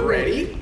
Ready?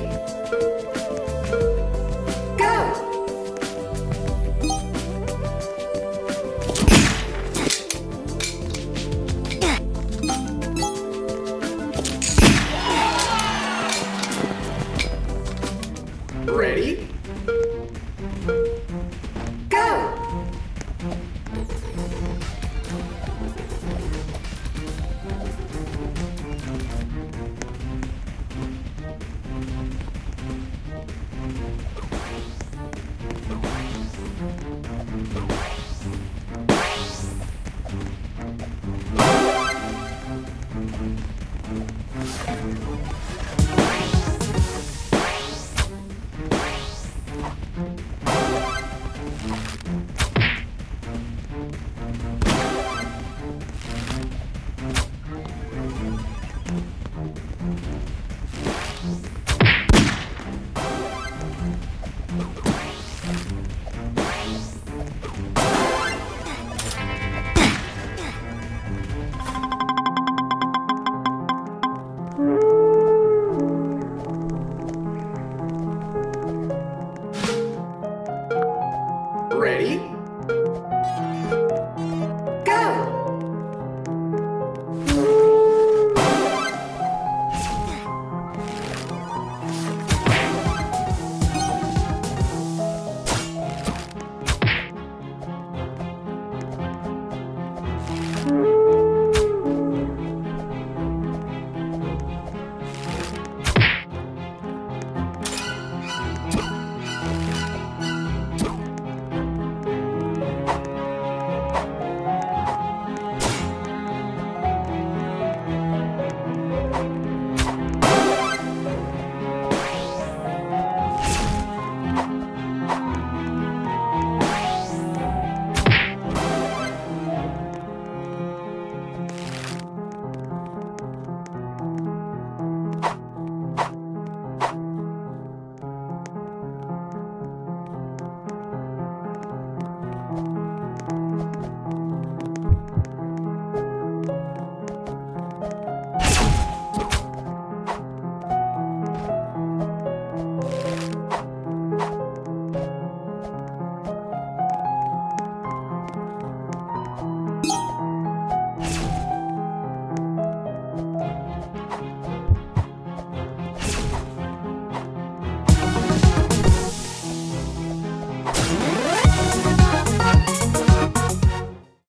you. Move.